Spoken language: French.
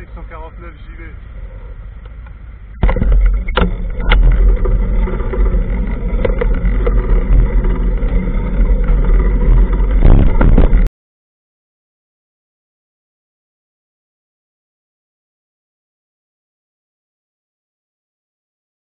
direct 149 JV.